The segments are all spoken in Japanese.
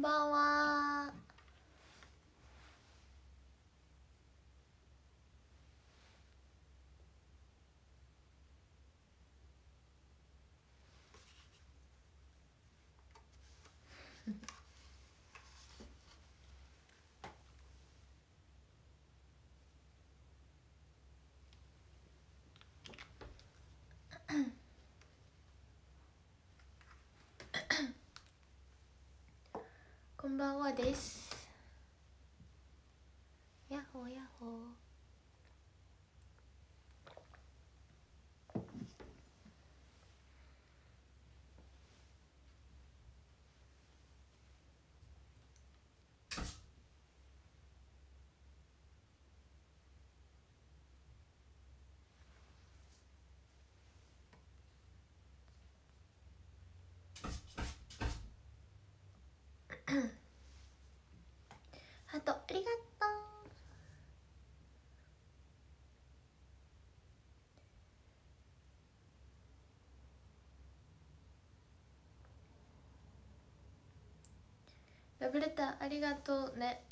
ばんは。こんばんはです。やっほーやっほーハートありがとうラブレターありがとうね。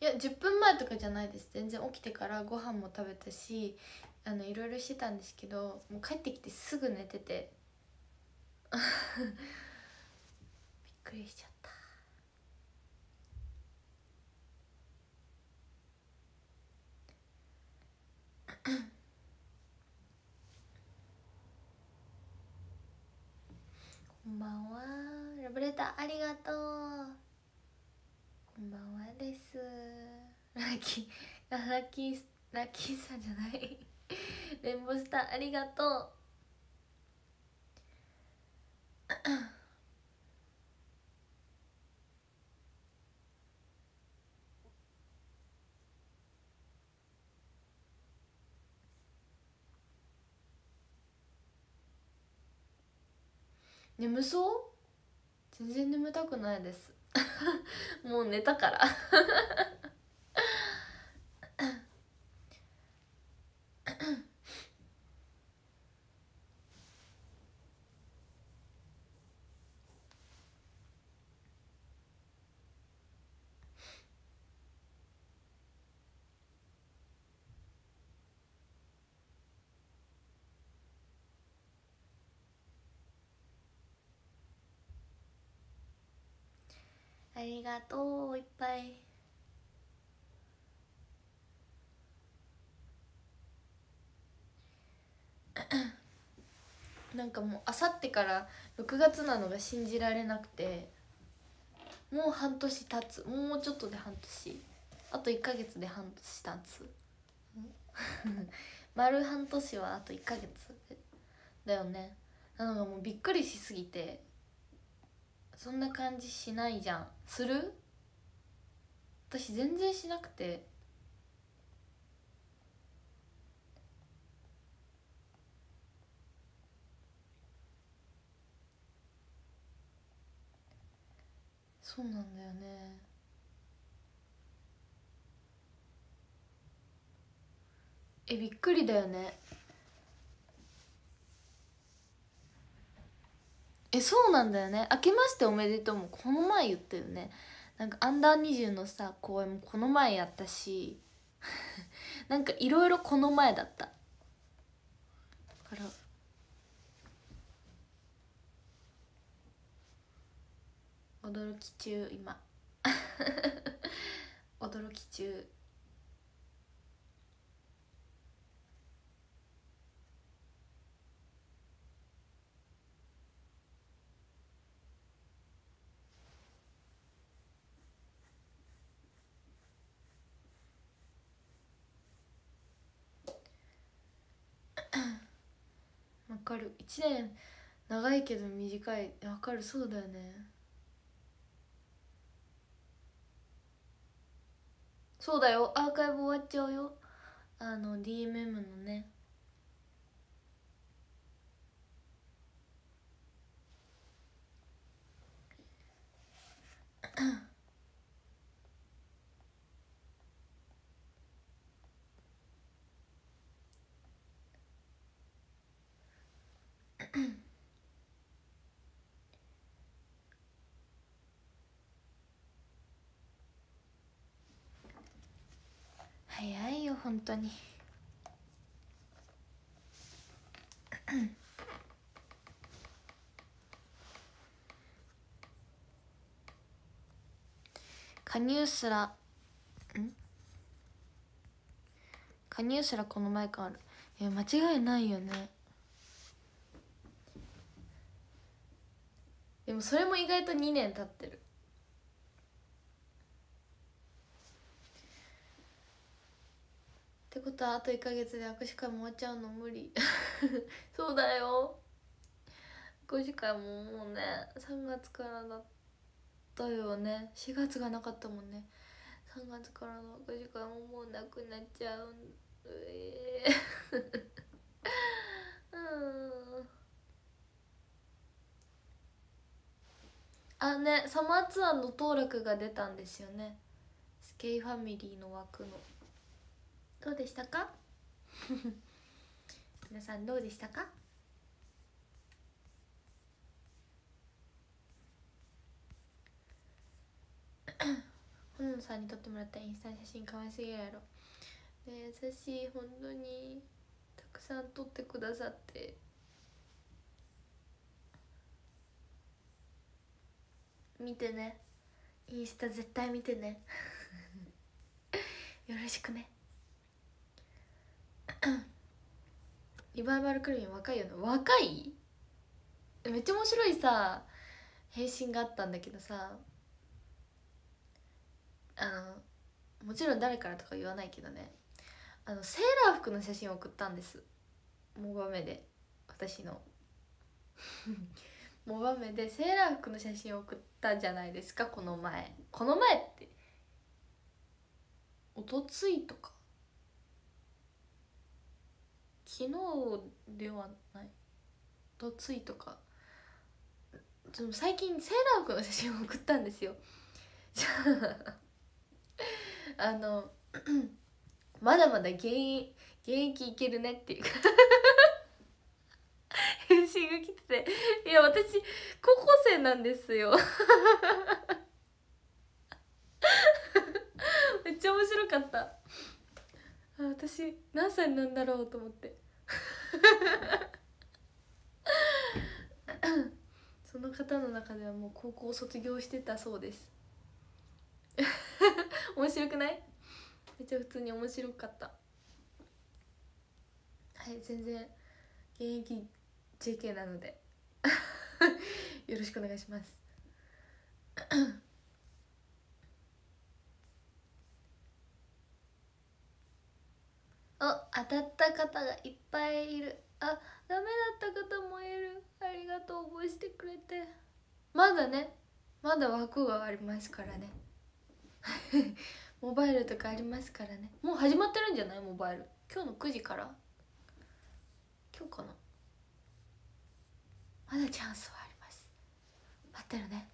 いや10分前とかじゃないです。全然起きてからご飯も食べたしあのいろいろしてたんですけどもう帰ってきてすぐ寝てて。びっくりしちゃった。んばんは。ラブレターありがとう。こんばんはです。ラッキーラッキーラッキーさんじゃない。レンボスターありがとう。眠そう？全然眠たくないです。もう寝たから。ありがとういっぱい。なんかもうあさってから6月なのが信じられなくてもう半年経つ。もうちょっとで半年。あと1ヶ月で半年経つ。丸半年はあと1ヶ月。だよね。なのがもうびっくりしすぎてそんな感じしないじゃん。する？私全然しなくて。そうなんだよね。えびっくりだよね。えそうなんだよね。明けましておめでとうもこの前言ったよね。なんかアンダー20のさ公演もこの前やったし なんかいろいろこの前だった。から驚き中今。驚き中 わかる。1年長いけど短い。わかる。そうだよね。そうだよ。アーカイブ終わっちゃうよ。あの DMM のね。う ん早いよ本当に。加入すらん？加入すらこの前感ある。いや間違いないよね。でもそれも意外と2年経ってる。ってことはあと1か月で握手会も終わっちゃうの無理。そうだよ。握手会ももうね3月からだったよね。4月がなかったもんね。3月からの握手会ももうなくなっちゃうえー うん。あねサマーツアーの登録が出たんですよね。スケイファミリーの枠の。どうでしたか？皆さんどうでしたか？本野さんに撮ってもらったインスタ写真可愛すぎるやろ、ね、優しい本当にたくさん撮ってくださって。見てね。インスタ絶対見てね。よろしくね。リバイバルクルミ若いよね。若い？めっちゃ面白いさ返信があったんだけどさ。あのもちろん誰からとか言わないけどね。あのセーラー服の写真を送ったんです。モバメで。私の。モバメでセーラー服の写真を送ったじゃないですかこの前。この前って。おとついとか。昨日ではない？とついとか。でも最近セーラー服の写真を送ったんですよ。じゃあ あの まだまだ現役現役いけるねっていう。返信が来てて。いや私高校生なんですよ。めっちゃ面白かった。あ私何歳なんだろうと思って。その方の中ではもう高校卒業してたそうです。面白くない？めっちゃ普通に面白かった。はい全然現役 JK なので。よろしくお願いしますお当たった方がいっぱいいる。あダメだった方もいる。ありがとう応募してくれて。まだね。まだ枠がありますからね。モバイルとかありますからね。もう始まってるんじゃない？モバイル。今日の9時から？今日かな？まだチャンスはあります。待ってるね。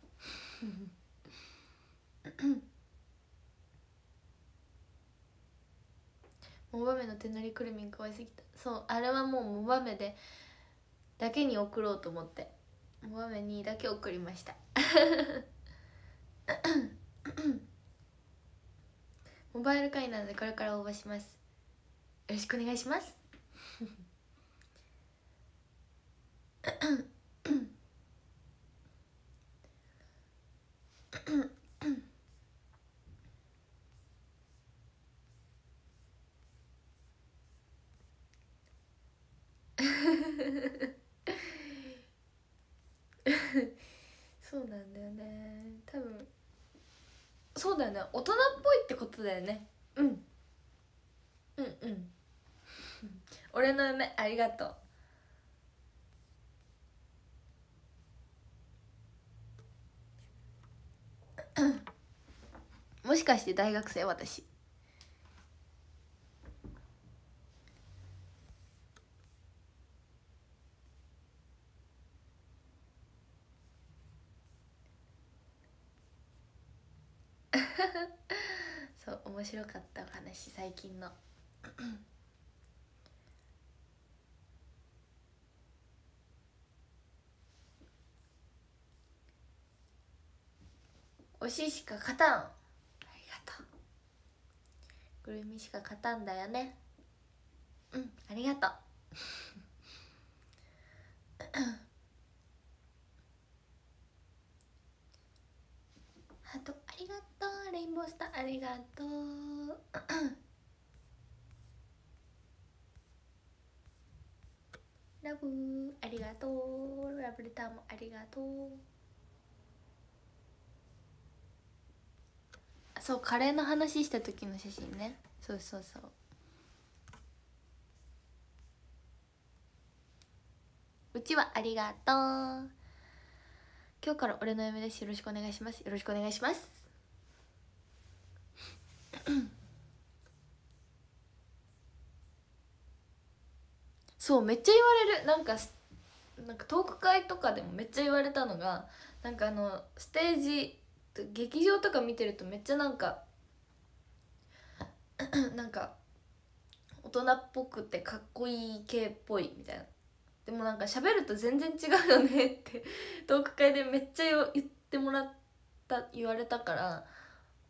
モバメの手乗りくるみん可愛すぎた。そうあれはもうモバメでだけに送ろうと思って。モバメにだけ送りました。モバイル会なのでこれから応募します。よろしくお願いします。そうなんだよね。多分そうだよね。大人っぽいってことだよね。うん。うんうん。俺の夢ありがとう。もしかして大学生？私 そう面白かったお話最近の。推ししか勝たん。ありがとう。くるみしか勝たんだよね。うんありがとうハートありがとうレインボースターありがとう。ラブありがとう。ラブレターもありがとう。あそうカレーの話した時の写真ね。そうそうそう。うちはありがとう。今日から俺の嫁です。よろしくお願いします。よろしくお願いします。そうめっちゃ言われる。なんかなんかトーク会とかでもめっちゃ言われたのがなんかあのステージ劇場とか見てるとめっちゃなんか なんか大人っぽくてかっこいい系っぽいみたいな。でもなんか喋ると全然違うよねってトーク会でめっちゃ言ってもらった言われたから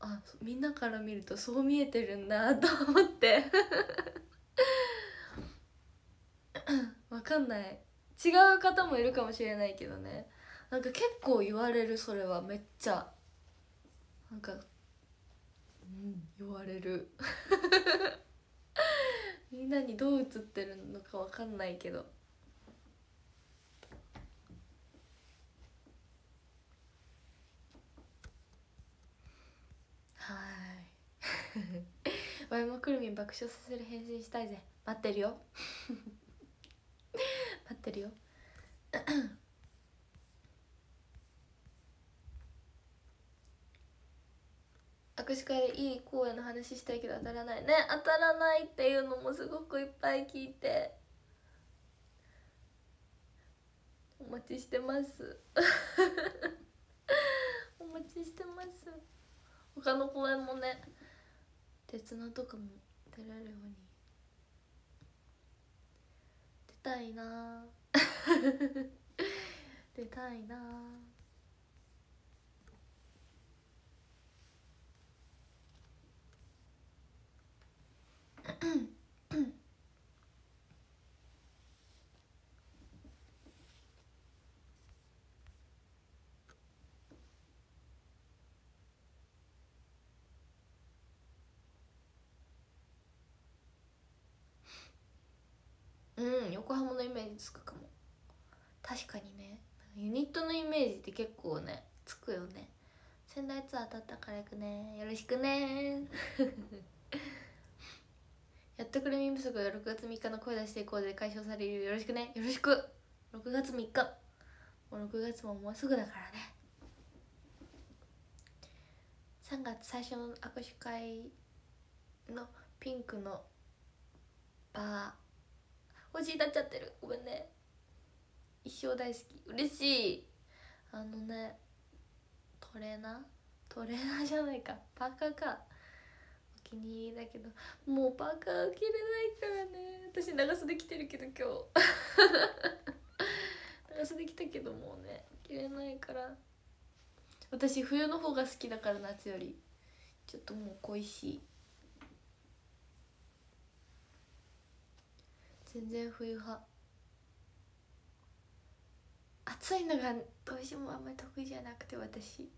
あみんなから見るとそう見えてるんだと思って。わかんない。違う方もいるかもしれないけどね。なんか結構言われるそれは。めっちゃ。なんかうん言われる。みんなにどう映ってるのかわかんないけど。はい。ワイもくるみん爆笑させる返信したいぜ。待ってるよ。ってるよ。握手会でいい公演の話したいけど当たらない。ね当たらないっていうのもすごくいっぱい聞いて。お待ちしてます。お待ちしてます。他の公演もね鉄のとかも出られるように出たいな。出たいな。う ん横浜のイメージつくかも。確かにね。ユニットのイメージって結構ねつくよね。仙台ツアー当たったから行くね。よろしくね。やっとくれみ不足が6月3日の声出していこうで解消される。よろしくね。よろしく。6月3日。もう6月ももうすぐだからね。3月最初の握手会のピンクのバー星になっちゃってる。ごめんね。一生大好き。嬉しい。あのねトレーナー？トレーナーじゃないか。パーカーか。お気に入りだけど。もうパーカー着れないからね。私長袖着てるけど今日。長袖着たけどもうね着れないから。私冬の方が好きだから夏より。ちょっともう恋しい。全然冬派。暑いのがどうしてもあんまり得意じゃなくて私。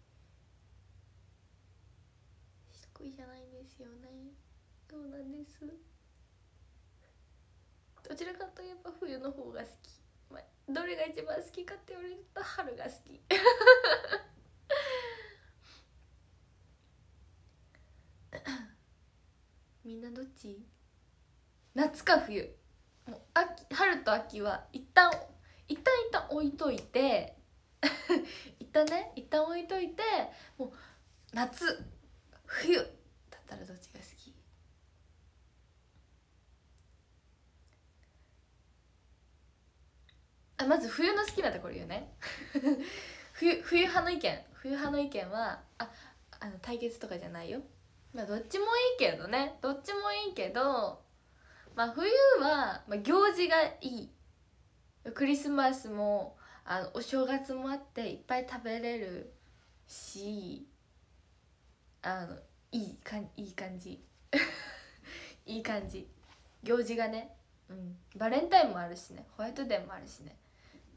得意じゃないんですよね。そうなんです。どちらかといえば冬の方が好き、まあ、どれが一番好きかって言われると春が好き。みんなどっち？夏か冬。秋春と秋は一旦一旦一旦置いといて 一旦ね一旦置いといてもう夏冬だったらどっちが好き？あまず冬の好きなところ言うね。冬冬派の意見。冬派の意見はああの対決とかじゃないよ。まあどっちもいいけどね。どっちもいいけどまあ冬は、まあ、行事がいい。クリスマスもあのお正月もあっていっぱい食べれるしあのいいかいい感じ。いい感じ。行事がね。うん。バレンタインもあるしね。ホワイトデーもあるしね。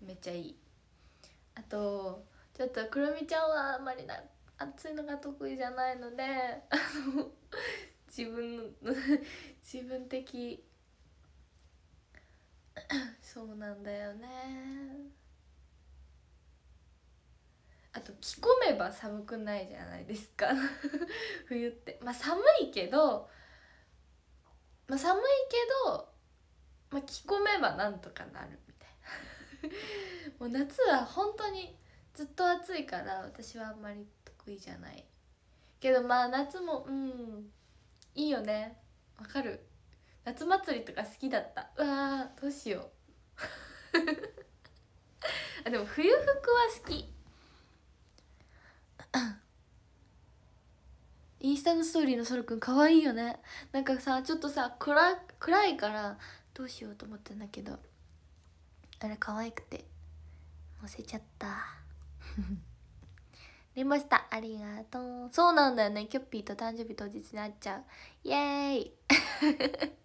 めっちゃいい。あとちょっとくるみちゃんはあんまりな暑いのが得意じゃないのであの自分の 自分的 そうなんだよね。あと着込めば寒くないじゃないですか。冬って。まあ寒いけどまあ寒いけど、まあ、着込めばなんとかなるみたいな。もう夏は本当にずっと暑いから私はあんまり得意じゃない。けどまあ夏もうんいいよね。わかる。夏祭りとか好きだった。うわどうしよう。あでも冬服は好き。インスタのストーリーのソルくんかわいいよね。なんかさちょっとさ暗暗いからどうしようと思ったんだけど。あれ可愛くて。載せちゃった。リモスタありがとう。そうなんだよね。キョッピーと誕生日当日に会っちゃう。イエーイ。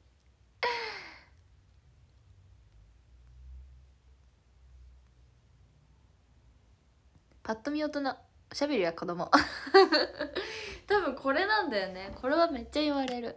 パッと見大人。おしゃべりは子供。多分これなんだよね。これはめっちゃ言われる。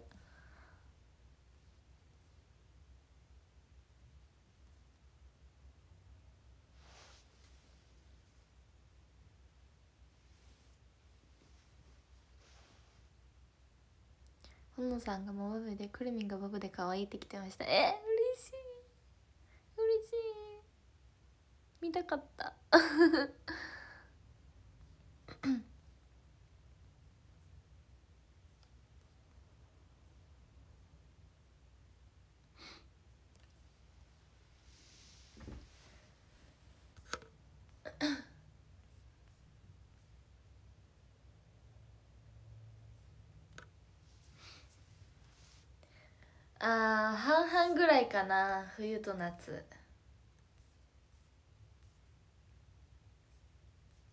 ほのさんがモブブでくるみんがボブで可愛いって来てました。えー、嬉しい。嬉しい。見たかったあー半ぐらいかな冬と夏。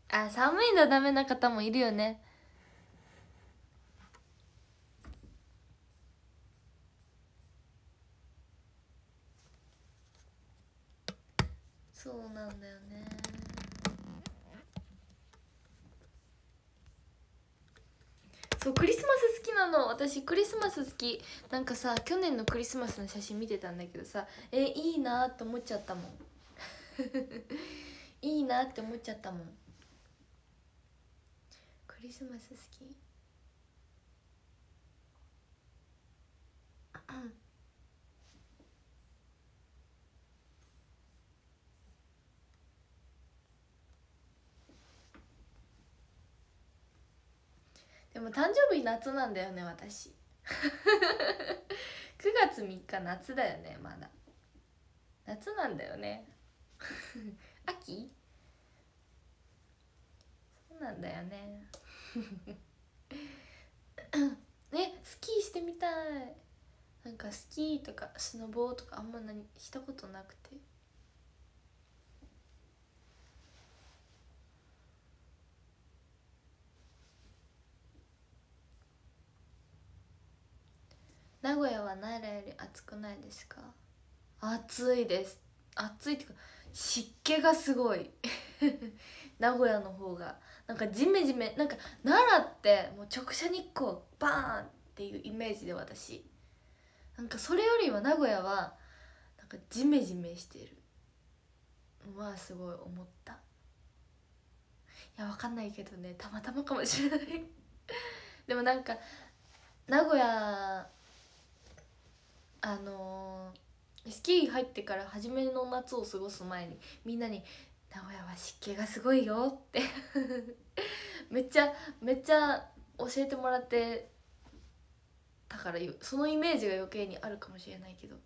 あ寒いのダメな方もいるよね。そうなんだよね。そうクリスマスなの。私クリスマス好き。なんかさ去年のクリスマスの写真見てたんだけどさえいいなって思っちゃったもん。いいなって思っちゃったもん。クリスマス好き？でも誕生日夏なんだよね私。9月3日夏だよねまだ。夏なんだよね。秋？そうなんだよね。ねスキーしてみたい。なんかスキーとかスノボーとかあんま何したことなくて。名古屋は奈良より暑くないですか？暑いです。暑いっていうか湿気がすごい。名古屋の方が。なんかジメジメなんか奈良ってもう直射日光バーンっていうイメージで私。なんかそれよりは名古屋はなんかジメジメしてる。のはすごい思った。いやわかんないけどね。たまたまかもしれない。でもなんか名古屋あのー、スキー入ってから初めの夏を過ごす前にみんなに「名古屋は湿気がすごいよ」って。めっちゃめっちゃ教えてもらってだからそのイメージが余計にあるかもしれないけど。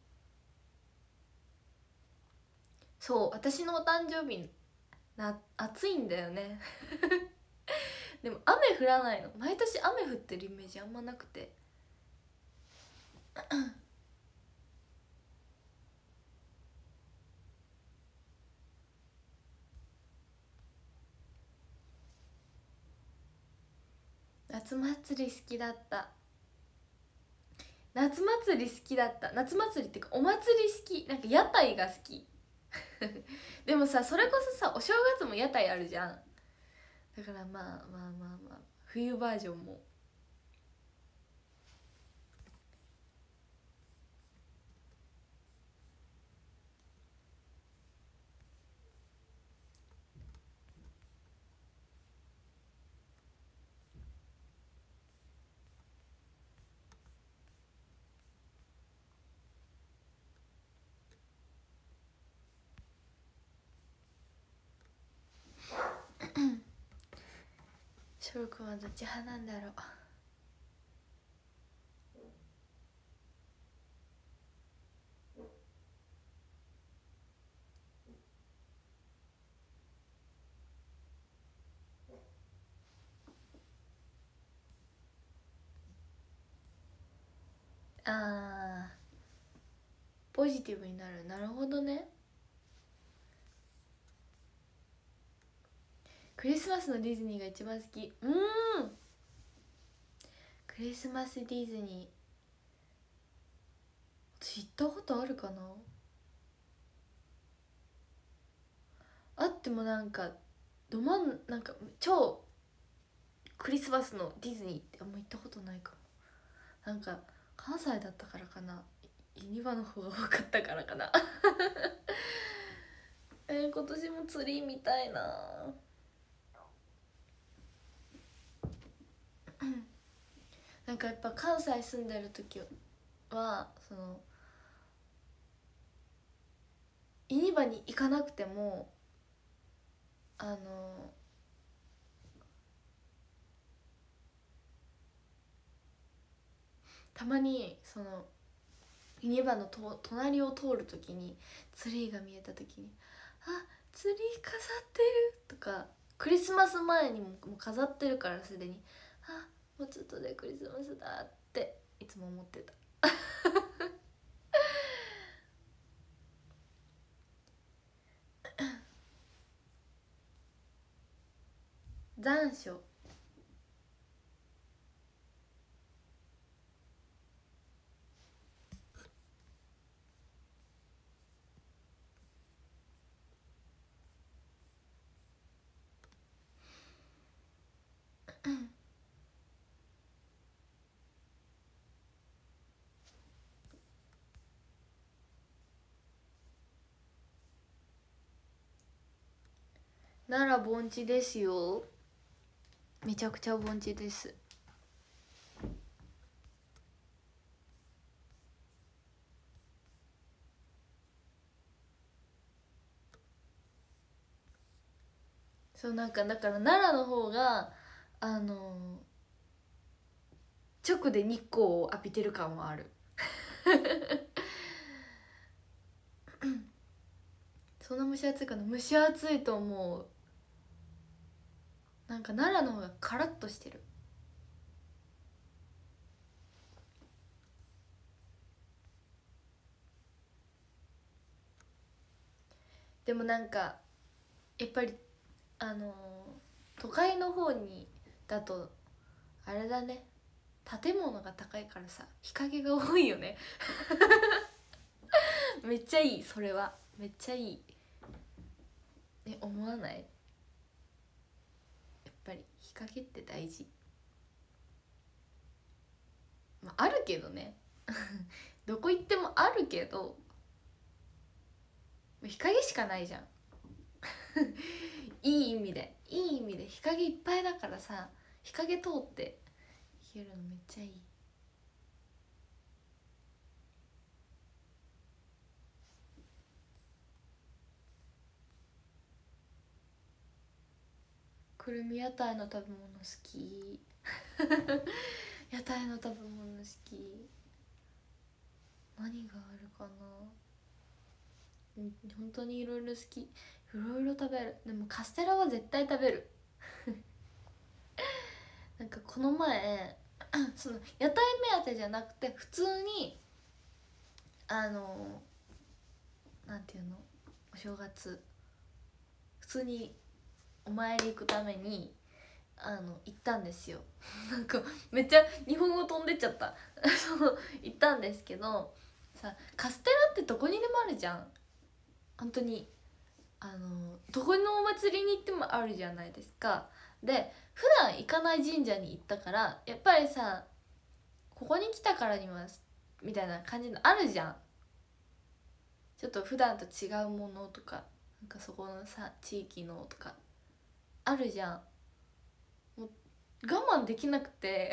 そう私のお誕生日な暑いんだよね。でも雨降らないの。毎年雨降ってるイメージあんまなくて。夏祭り好きだった。夏祭り好きだった。夏祭りっていうかお祭り好き。なんか屋台が好き。でもさそれこそさお正月も屋台あるじゃん。だからまあまあまあまあ冬バージョンもショル君はどっち派なんだろう。あポジティブになる。なるほどね。クリスマスのディズニーが一番好き。うん。クリスマスディズニー。私行ったことあるかな？あってもなんかど真んなんか超クリスマスのディズニーってあんま行ったことないかも。なんか関西だったからかな。ユニバの方が多かったからかな。えー、今年もツリー見たいななんかやっぱ関西住んでる時はそのユニバに行かなくてもあのたまにそのユニバのと隣を通る時にツリーが見えた時に「あツリー飾ってる!」とかクリスマス前にももう飾ってるからすでに「もうちょっとでクリスマスだ」っていつも思ってた。残暑。奈良盆地ですよ。めちゃくちゃ盆地です。そうなんかだから奈良の方があの直で日光を浴びてる感はある。そんな蒸し暑いかな。蒸し暑いと思う。なんか奈良の方がカラッとしてる。でもなんかやっぱりあの都会の方にだとあれだね。建物が高いからさ日陰が多いよね。めっちゃいいそれは。めっちゃいい。え思わない？ぱり日陰って大事。まああるけどね。どこ行ってもあるけど日陰しかないじゃん。いい意味で。いい意味で日陰いっぱいだからさ日陰通って冷えるのめっちゃいい。くるみ屋台の食べ物好き。屋台の食べ物好き。何があるかな。本当にいろいろ好き。いろいろ食べる。でもカステラは絶対食べる。なんかこの前 その屋台目当てじゃなくて普通にあのなんていうの？お正月。普通にお参り行くためにあの行ったんですよ。なんかめっちゃ日本語飛んでっちゃった。そう行ったんですけどさカステラってどこにでもあるじゃん。本当にあのどこのお祭りに行ってもあるじゃないですか。で普段行かない神社に行ったからやっぱりさここに来たからにはみたいな感じのあるじゃん。ちょっと普段と違うものとかなんかそこのさ地域のとか。あるじゃん。もう我慢できなくて。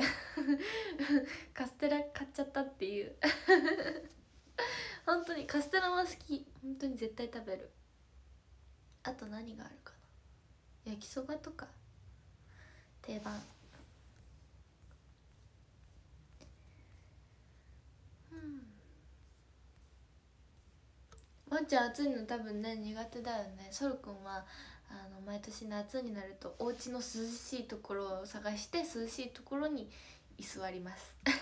カステラ買っちゃったっていう。本当にカステラは好き。本当に絶対食べる。あと何があるかな。焼きそばとか。定番。ワンちゃん暑いの多分ね苦手だよね。ソルくんはあの毎年夏になるとお家の涼しいところを探して涼しいところに居座ります。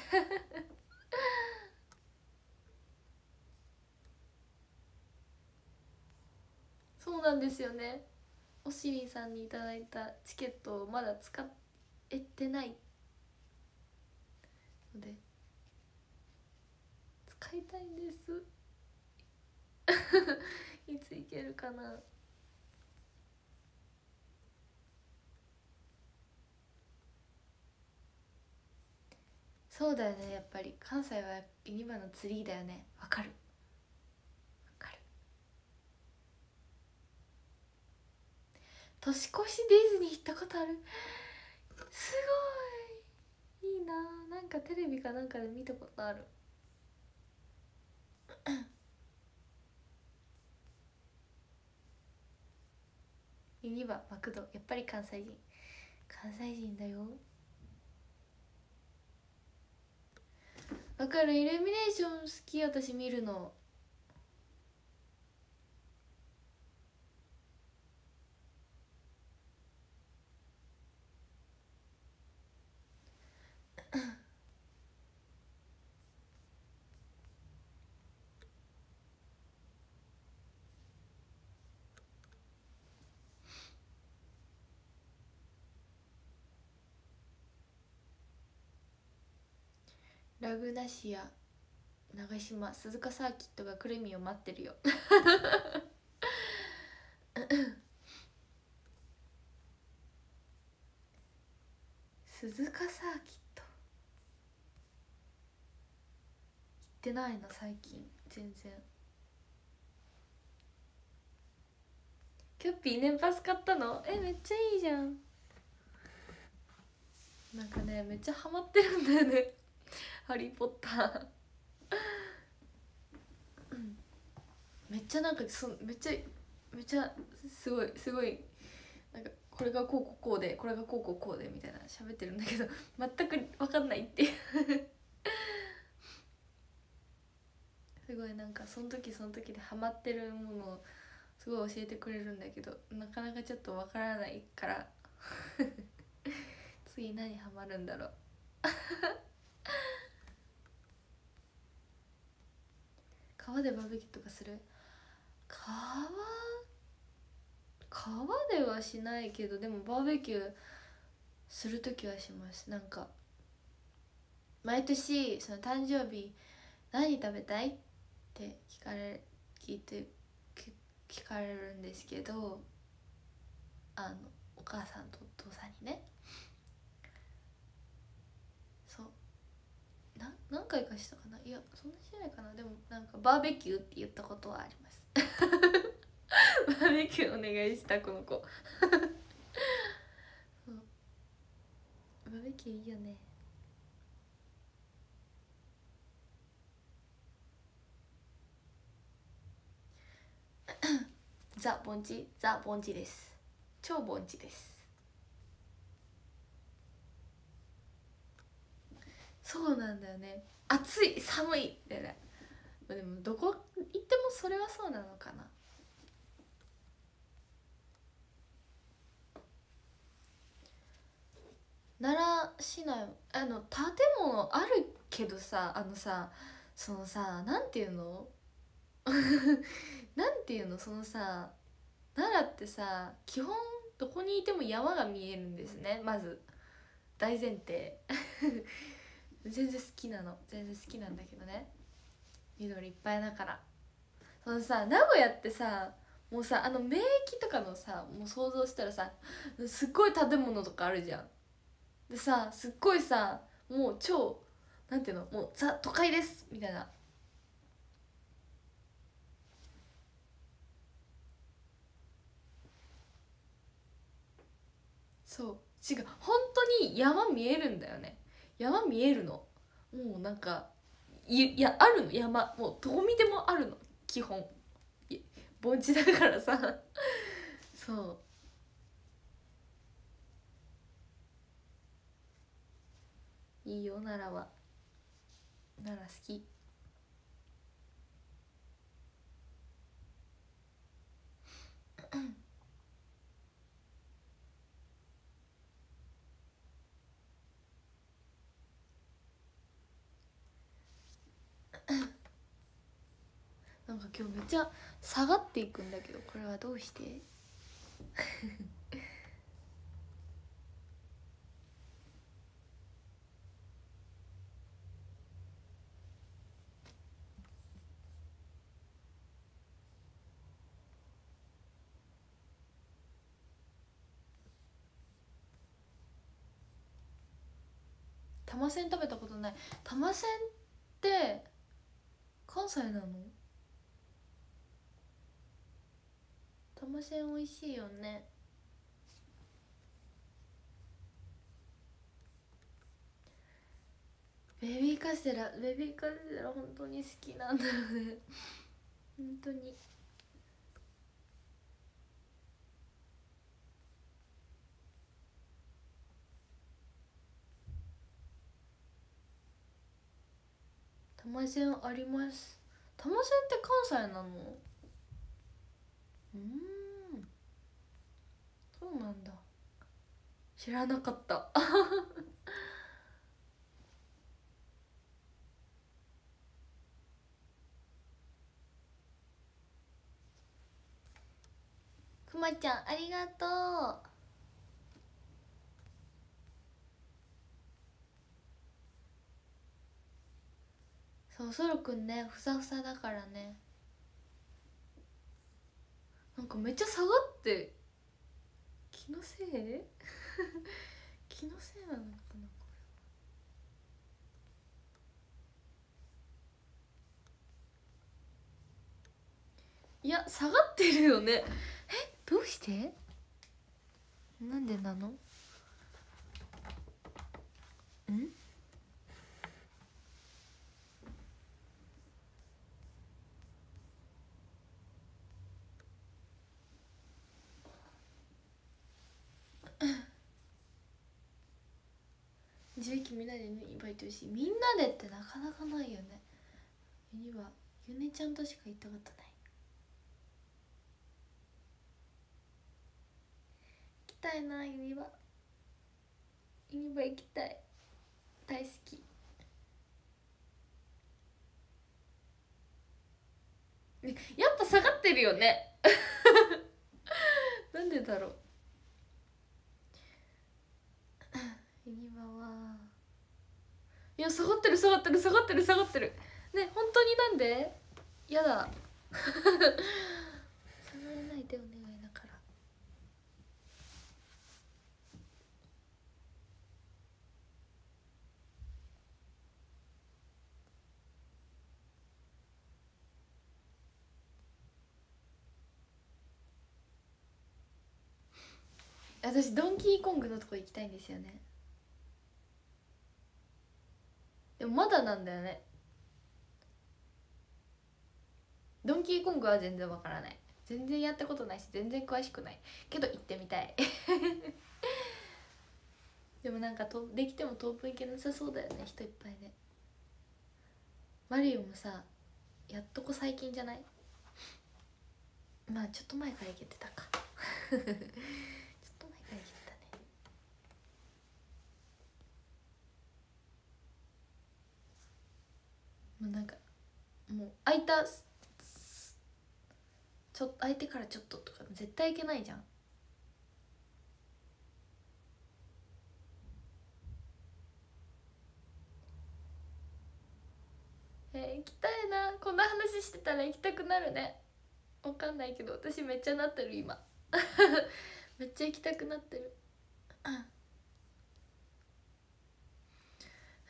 そうなんですよね。おしりさんにいただいたチケットをまだ使えてない。ので使いたいんです。いつ行けるかな。そうだよねやっぱり。関西はユニバのツリーだよね。わかる。わかる。年越しディズニー行ったことある？すごい。いいな。なんかテレビかなんかで見たことある。ユニバマクド。やっぱり関西人。関西人だよ。わかる。イルミネーション好き私見るの。ラグナシア長島鈴鹿サーキットがくるみを待ってるよ。鈴鹿サーキット。行ってないの最近。全然。キュッピー年パス買ったの？えめっちゃいいじゃん。なんかねめっちゃハマってるんだよね。ハリー・ポッタ。ーめっちゃなんかそめっちゃめっちゃすごいすごいなんかこれがこうこうこうでこれがこうこうこうでみたいな喋ってるんだけど全く分かんないっていう。すごいなんかその時その時でハマってるものをすごい教えてくれるんだけどなかなかちょっと分からないから。次何ハマるんだろう。川でバーベキューとかする？川？川ではしないけどでもバーベキューする時はします。なんか毎年その誕生日何食べたい？って聞かれ聞いて聞かれるんですけどあのお母さんとお父さんにね。な何回かしたかな？いやそんなしないかな。でもなんかバーベキューって言ったことはあります。バーベキューお願いしたこの子。バーベキューいいよね。ザ・ボンチザ・ボンチです。超ボンチですそうなんだよね。暑い寒い。ってねでもどこ行ってもそれはそうなのかな。奈良市内あの建物あるけどさあのさそのさなんていうの？なんていうの？そのさ奈良ってさ基本どこにいても山が見えるんですねまず。大前提。全然好きなの。全然好きなんだけどね。緑いっぱいだから。そのさ名古屋ってさもうさあの名駅とかのさもう想像したらさすっごい建物とかあるじゃん。でさすっごいさもう超なんていうのもうザ都会ですみたいな。そう。違う。本当に山見えるんだよね。山見えるの。もうなんかいいやあるの。山。もうどう見てもあるの。基本。盆地だからさ。そう。いいよ奈良は奈良好きなんか今日めっちゃ下がっていくんだけどこれはどうして？玉せん食べたことない。玉せんって関西なの？玉せん美味しいよね。ベビーカステラベビーカステラ本当に好きなんだよね。本当に。玉せんあります。玉せんって関西なの？うん。そうなんだ。知らなかった。くまちゃんありがとう。そうそろくんねふさふさだからね。なんかめっちゃ下がって。気のせい？気のせいなのかなこれ。いや下がってるよね。えどうして？なんでなの？ん？樹液みんなでユニバ行ってほしいみんなでってなかなかないよね。ユニバゆねちゃんとしか行ったことない。行きたいなユニバ。ユニバ行きたい。大好き。やっぱ下がってるよね。なんでだろう。ユニバは。いや下がってる下がってる下がってる下がってる。ね本当になんで？やだ。下がれないでお願いだから。私ドンキーコングのとこ行きたいんですよねでもまだなんだよね。ドンキーコングは全然わからない。全然やったことないし全然詳しくない。けど行ってみたい。でもなんかとできても遠く行けなさそうだよね人いっぱいで。マリオもさやっとこ最近じゃない？まあちょっと前から行けてたか。もうなんかもう空いたちょ空いてからちょっととか絶対いけないじゃん。えー、行きたいな。こんな話してたら行きたくなるね。わかんないけど私めっちゃなってる今。めっちゃ行きたくなってる。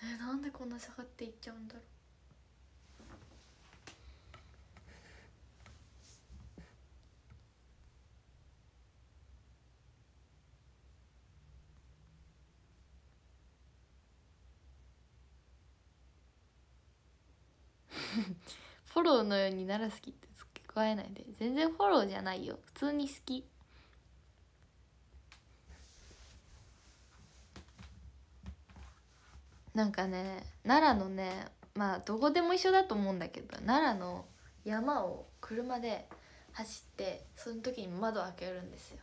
えー、なんでこんな下がっていっちゃうんだろう。フォローのようになら好きって付け加えないで。全然フォローじゃないよ。普通に好き。なんかね奈良のねまあどこでも一緒だと思うんだけど奈良の山を車で走ってその時に窓開けるんですよ。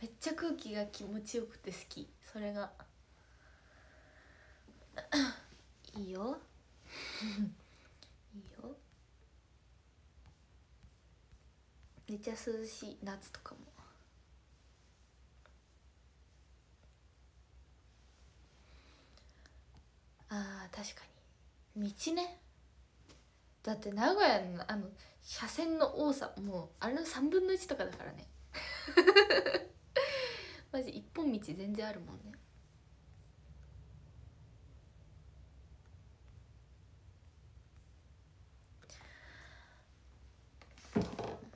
めっちゃ空気が気持ちよくて好き。それが。いいよ いいよめっちゃ涼しい夏とかも。あー確かに。道ね。だって名古屋のあの車線の多さもうあれの3分の1とかだからね。マジ一本道全然あるもんね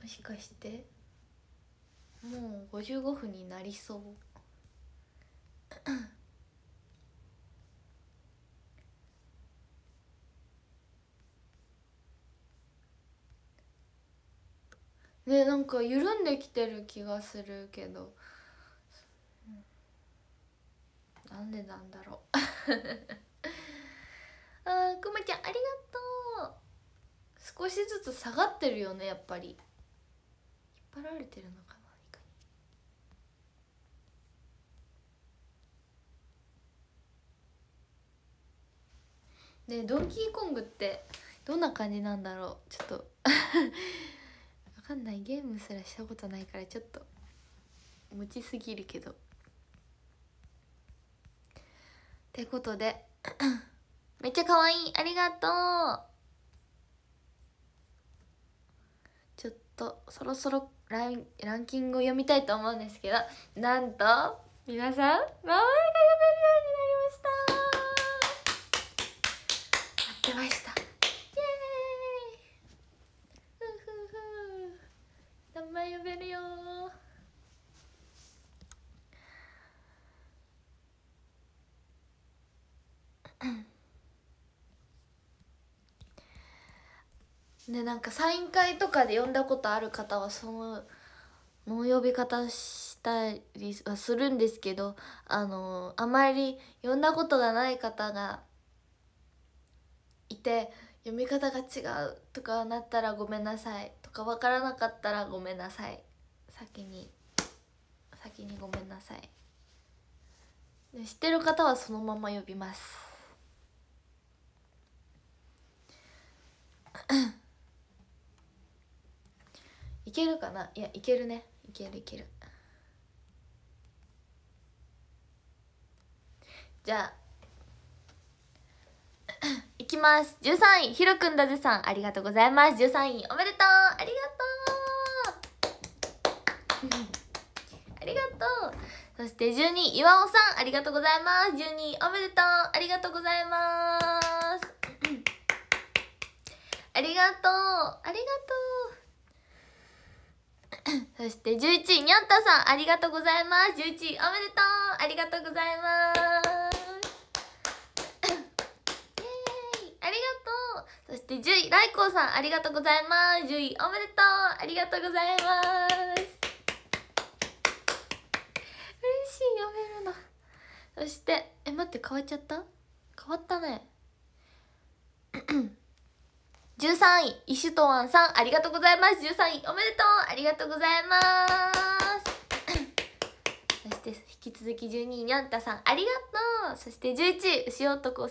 もしかしてもう55分になりそう？ねなんか緩んできてる気がするけど。なんでなんだろう？あくまちゃんありがとう。少しずつ下がってるよねやっぱり。張られてるのかな何かに。ねドンキーコングってどんな感じなんだろう。ちょっと わかんない。ゲームすらしたことないからちょっと無知すぎるけど。ってことで めっちゃ可愛い。ありがとう。ちょっとそろそろランランキングを読みたいと思うんですけどなんと皆さんが読めるようになりました待ってましたイエーイふふふ名前呼べるよでなんかサイン会とかで呼んだことある方はそのの呼び方したりはするんですけどあのあまり呼んだことがない方がいて読み方が違うとかなったらごめんなさいとか分からなかったらごめんなさい。先に先にごめんなさい。で知ってる方はそのまま呼びます。いけるかな？いやいけるね。いけるいける。じゃあ。いきます。13位。ひろくんだぜさん。ありがとうございます。13位。おめでとう。ありがとう。ありがとうそして12位。岩尾さん。ありがとうございます。12位。おめでとう。ありがとうございます。ありがとう。ありがとう そして11位にゃんたさんありがとうございます。11位おめでとう。ありがとうございます。イエーイ。ありがとう。そして10位らいこうさんありがとうございます。10位おめでとう。ありがとうございます。嬉しい読めるの。そしてえ待って変わっちゃった？変わったね。13位イシュトワンさんありがとうございます。13位おめでとう。ありがとうございます。そして引き続き12位にゃんたさんありがとう。そして11位牛男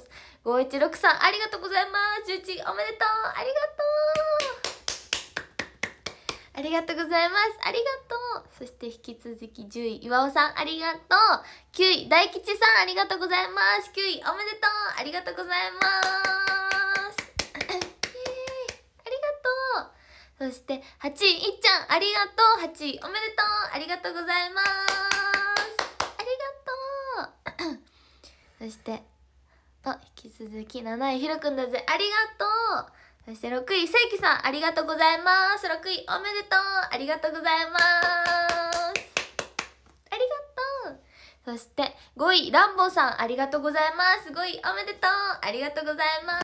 516さんありがとうございます。11位おめでとう。ありがとう。ありがとうございます。ありがとう。そして引き続き10位岩尾さんありがとう。9位大吉さんありがとうございます。9位おめでとう。ありがとうございますイエーイありがとうそして8位いっちゃんありがとう。8位 おめでとう。ありがとうございます。ありがとう。そしてあ引き続き7位ひろくんだぜ。ありがとう。そして6位せいきさんありがとうございます。6位おめでとう。ありがとうございます。ありがとう。そして5位ランボーさんありがとうございます。5位おめでとう。ありがとうございます。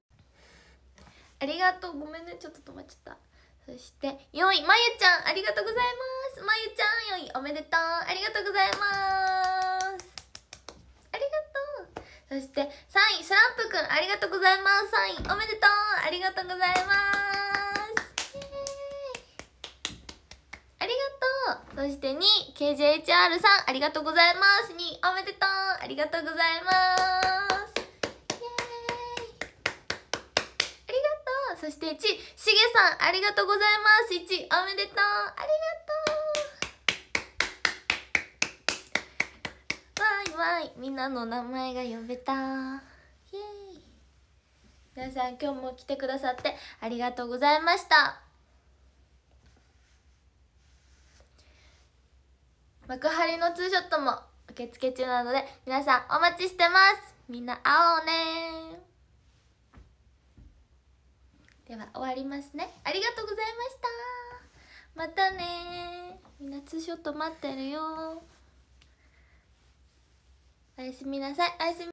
ありがとう。ごめんね。ちょっと止まっちゃった。そして4位まゆちゃんありがとうございます。まゆちゃん4位おめでとう。ありがとうございます。ありがとう。そして3位スランプくんありがとうございます。3位おめでとう。ありがとうございます。ありがとう。そして2位 KJHR さんありがとうございます。2位おめでとう。ありがとうございますイエーイあそして1しげさんありがとうございます。1おめでとう。ありがとう。わいわい。みんなの名前が呼べた。イエーイ。皆さん今日も来てくださってありがとうございました。幕張のツーショットも受付中なので皆さんお待ちしてます。みんな会おうねでは終わりますね。ありがとうございました。またね。みんなツーショット待ってるよ。おやすみなさい。おやすみ。